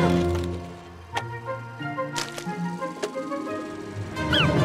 Thank you.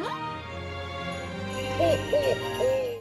おおお。